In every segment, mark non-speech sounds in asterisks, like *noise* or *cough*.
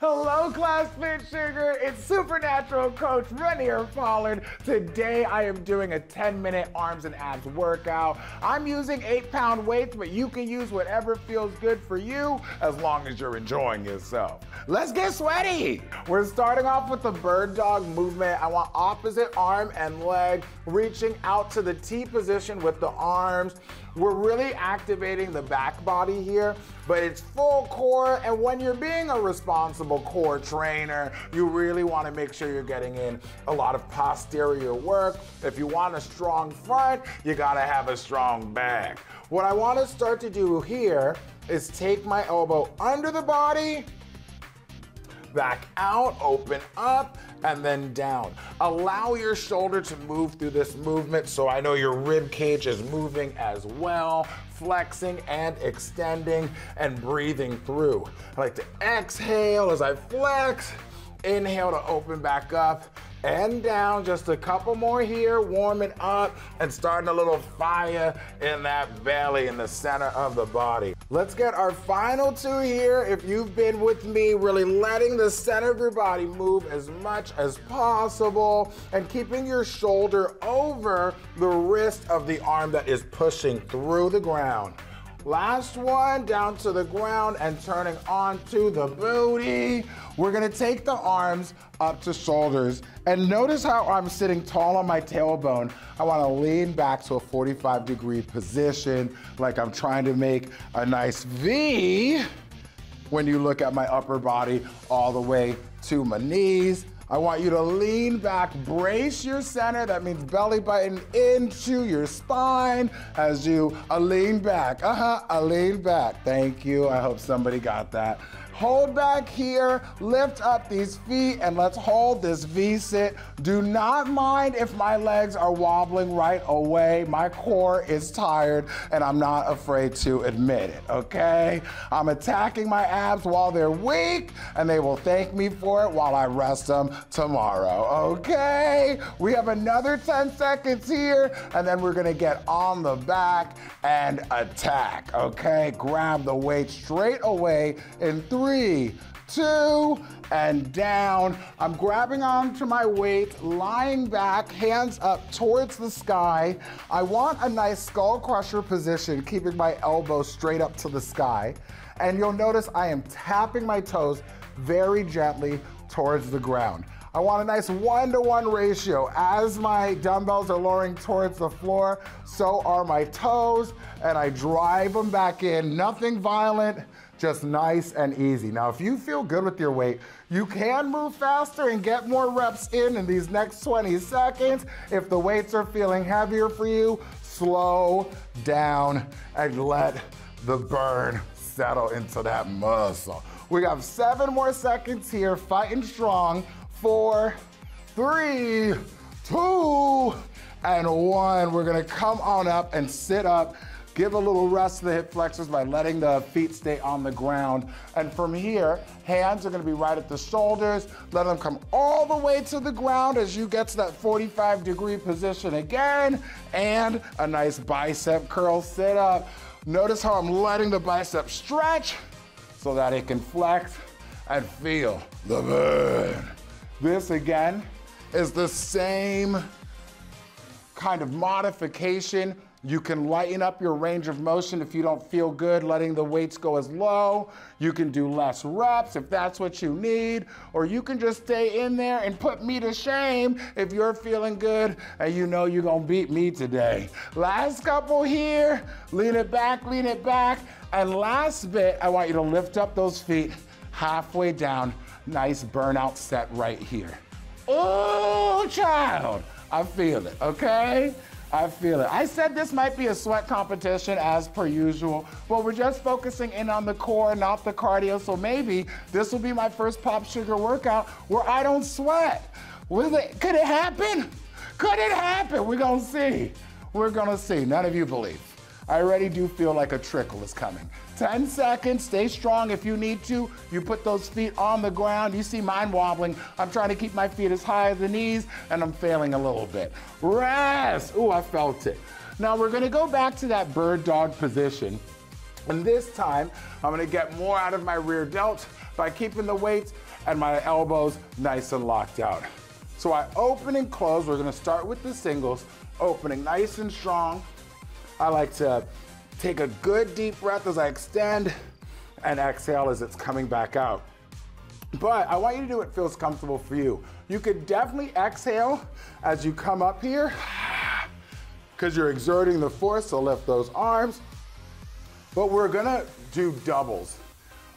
Hello, class FitSugar. It's Supernatural Coach Raneir Pollard. Today I am doing a 10 minute arms and abs workout. I'm using eight pound weights, but you can use whatever feels good for you as long as you're enjoying yourself. Let's get sweaty. We're starting off with the bird dog movement. I want opposite arm and leg reaching out to the T position with the arms. We're really activating the back body here, but it's full core. And when you're being a responsible core trainer, you really want to make sure you're getting in a lot of posterior work. If you want a strong front, you got to have a strong back. What I want to start to do here is take my elbow under the body back out, open up, and then down. Allow your shoulder to move through this movement so I know your rib cage is moving as well, flexing and extending and breathing through. I like to exhale as I flex, inhale to open back up, and down. Just a couple more here, warming up and starting a little fire in that belly in the center of the body. Let's get our final two here. If you've been with me, really letting the center of your body move as much as possible and keeping your shoulder over the wrist of the arm that is pushing through the ground. Last one, down to the ground and turning onto the booty. We're gonna take the arms up to shoulders and notice how I'm sitting tall on my tailbone. I wanna lean back to a 45 degree position like I'm trying to make a nice V when you look at my upper body all the way to my knees. I want you to lean back, brace your center. That means belly button into your spine as you uh, lean back. Uh-huh, a lean back. Thank you. I hope somebody got that. Hold back here, lift up these feet, and let's hold this V-sit. Do not mind if my legs are wobbling right away. My core is tired, and I'm not afraid to admit it, okay? I'm attacking my abs while they're weak, and they will thank me for it while I rest them tomorrow, okay? We have another 10 seconds here, and then we're gonna get on the back and attack, okay? Grab the weight straight away in three, three, two, and down. I'm grabbing onto my weight, lying back, hands up towards the sky. I want a nice skull crusher position, keeping my elbow straight up to the sky. And you'll notice I am tapping my toes very gently towards the ground. I want a nice one-to-one -one ratio. As my dumbbells are lowering towards the floor, so are my toes, and I drive them back in. Nothing violent, just nice and easy. Now, if you feel good with your weight, you can move faster and get more reps in in these next 20 seconds. If the weights are feeling heavier for you, slow down and let the burn settle into that muscle. We have seven more seconds here, fighting strong. Four, three, two, and one. We're gonna come on up and sit up Give a little rest to the hip flexors by letting the feet stay on the ground. And from here, hands are gonna be right at the shoulders. Let them come all the way to the ground as you get to that 45 degree position again. And a nice bicep curl sit up. Notice how I'm letting the bicep stretch so that it can flex and feel the burn. This again is the same kind of modification you can lighten up your range of motion if you don't feel good letting the weights go as low. You can do less reps if that's what you need, or you can just stay in there and put me to shame if you're feeling good and you know you're gonna beat me today. Last couple here, lean it back, lean it back. And last bit, I want you to lift up those feet halfway down. Nice burnout set right here. Oh, child, I feel it, okay? I feel it. I said this might be a sweat competition as per usual, but we're just focusing in on the core, not the cardio. So maybe this will be my first POPSUGAR workout where I don't sweat. Will it, could it happen? Could it happen? We're gonna see. We're gonna see. None of you believe. I already do feel like a trickle is coming. 10 seconds, stay strong if you need to. You put those feet on the ground. You see mine wobbling. I'm trying to keep my feet as high as the knees and I'm failing a little bit. Rest. Ooh, I felt it. Now we're gonna go back to that bird dog position And this time, I'm gonna get more out of my rear delt by keeping the weights and my elbows nice and locked out. So I open and close. We're gonna start with the singles, opening nice and strong. I like to take a good deep breath as I extend and exhale as it's coming back out. But I want you to do what feels comfortable for you. You could definitely exhale as you come up here because you're exerting the force, so lift those arms. But we're gonna do doubles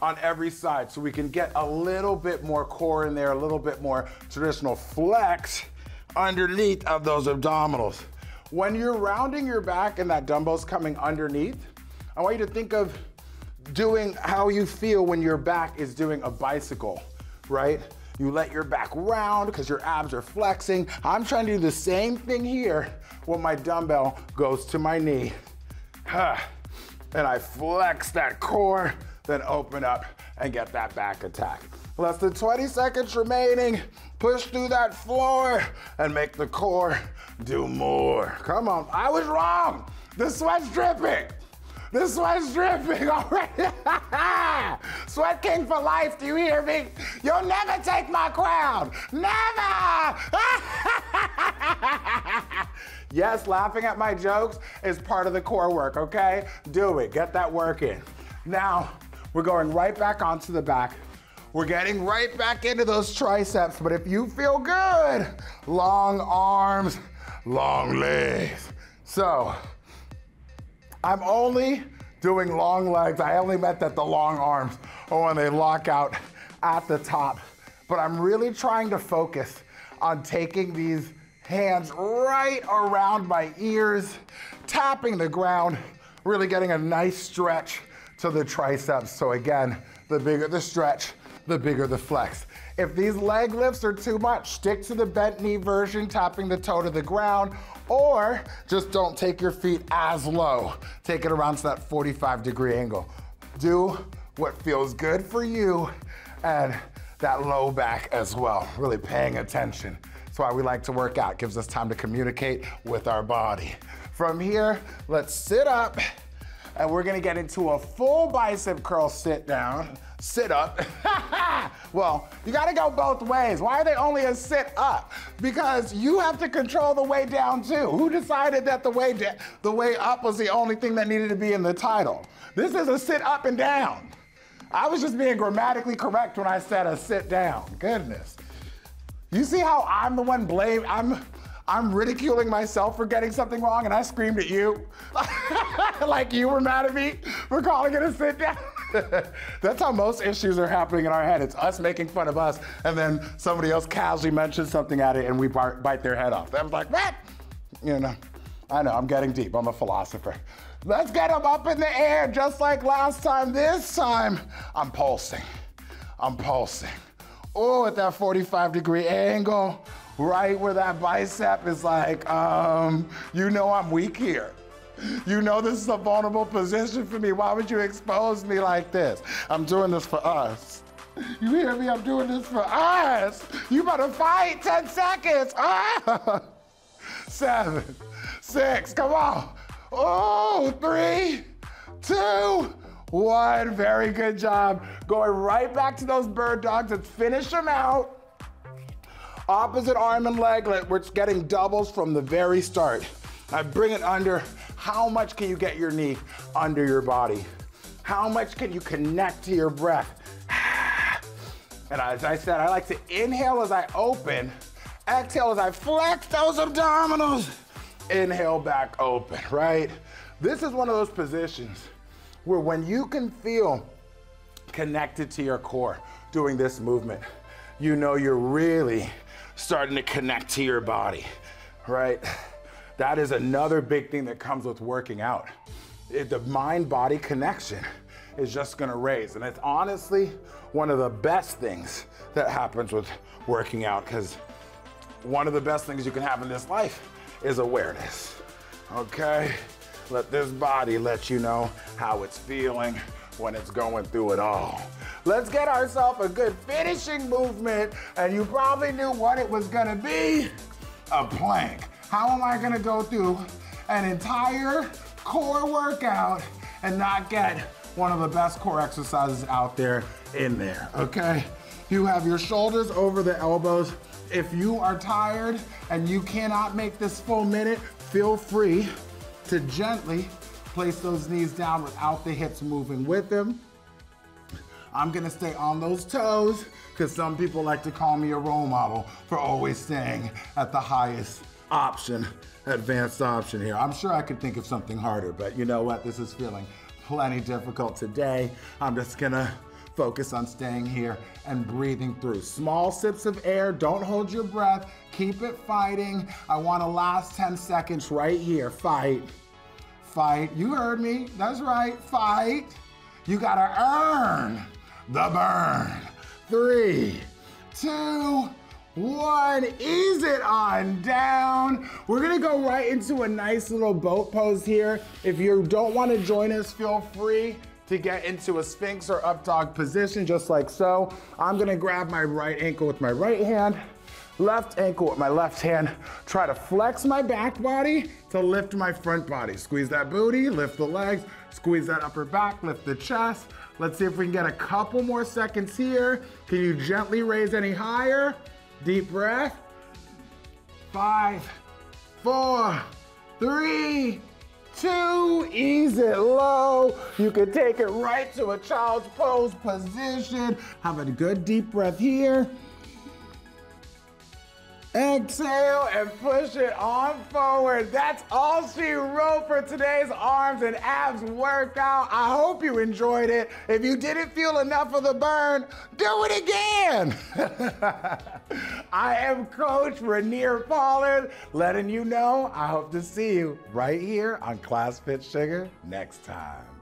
on every side so we can get a little bit more core in there, a little bit more traditional flex underneath of those abdominals. When you're rounding your back and that dumbbell's coming underneath, I want you to think of doing how you feel when your back is doing a bicycle, right? You let your back round because your abs are flexing. I'm trying to do the same thing here when my dumbbell goes to my knee. *sighs* And I flex that core, then open up and get that back attack. Less than 20 seconds remaining. Push through that floor and make the core do more. Come on, I was wrong. The sweat's dripping. The sweat's dripping *laughs* already. Sweat King for life, do you hear me? You'll never take my crown. Never! *laughs* yes, laughing at my jokes is part of the core work, okay? Do it, get that work in. Now, we're going right back onto the back. We're getting right back into those triceps, but if you feel good, long arms, long legs. So, I'm only doing long legs. I only meant that the long arms are when they lock out at the top. But I'm really trying to focus on taking these hands right around my ears, tapping the ground, really getting a nice stretch to the triceps. So again, the bigger the stretch, the bigger the flex. If these leg lifts are too much, stick to the bent knee version, tapping the toe to the ground, or just don't take your feet as low. Take it around to that 45 degree angle. Do what feels good for you and that low back as well, really paying attention. That's why we like to work out. Gives us time to communicate with our body. From here, let's sit up and we're gonna get into a full bicep curl sit down sit up. *laughs* well, you gotta go both ways. Why are they only a sit up? Because you have to control the way down too. Who decided that the way, the way up was the only thing that needed to be in the title? This is a sit up and down. I was just being grammatically correct when I said a sit down. Goodness. You see how I'm the one blamed? I'm I'm ridiculing myself for getting something wrong and I screamed at you. *laughs* like you were mad at me for calling it a sit down. *laughs* That's how most issues are happening in our head. It's us making fun of us, and then somebody else casually mentions something at it, and we bite their head off. I'm like, what? You know, I know, I'm getting deep. I'm a philosopher. Let's get them up in the air just like last time. This time, I'm pulsing. I'm pulsing. Oh, at that 45 degree angle, right where that bicep is like, um, you know I'm weak here. You know this is a vulnerable position for me. Why would you expose me like this? I'm doing this for us. You hear me? I'm doing this for us. You better fight 10 seconds. Ah! *laughs* Seven, six, come on. Oh, three, two, one. Very good job. Going right back to those bird dogs. Let's finish them out. Opposite arm and leg, we're getting doubles from the very start. I bring it under how much can you get your knee under your body? How much can you connect to your breath? *sighs* And as I said, I like to inhale as I open, exhale as I flex those abdominals, inhale back open, right? This is one of those positions where when you can feel connected to your core doing this movement, you know you're really starting to connect to your body, right? That is another big thing that comes with working out. It, the mind body connection is just gonna raise. And it's honestly one of the best things that happens with working out because one of the best things you can have in this life is awareness. Okay? Let this body let you know how it's feeling when it's going through it all. Let's get ourselves a good finishing movement, and you probably knew what it was gonna be a plank. How am I gonna go through an entire core workout and not get one of the best core exercises out there in there, okay? You have your shoulders over the elbows. If you are tired and you cannot make this full minute, feel free to gently place those knees down without the hips moving with them. I'm gonna stay on those toes because some people like to call me a role model for always staying at the highest option, advanced option here. I'm sure I could think of something harder, but you know what? This is feeling plenty difficult today. I'm just gonna focus on staying here and breathing through. Small sips of air, don't hold your breath, keep it fighting. I wanna last 10 seconds right here, fight, fight. You heard me, that's right, fight. You gotta earn the burn. Three, two, one. Ease it on down. We're gonna go right into a nice little boat pose here. If you don't wanna join us, feel free to get into a sphinx or up dog position, just like so. I'm gonna grab my right ankle with my right hand, left ankle with my left hand. Try to flex my back body to lift my front body. Squeeze that booty, lift the legs, squeeze that upper back, lift the chest. Let's see if we can get a couple more seconds here. Can you gently raise any higher? Deep breath. Five, four, three, two, ease it low. You can take it right to a child's pose position. Have a good deep breath here. Exhale and push it on forward. That's all she wrote for today's arms and abs workout. I hope you enjoyed it. If you didn't feel enough of the burn, do it again. *laughs* I am Coach Raneir Pollard, letting you know I hope to see you right here on Class FitSugar next time.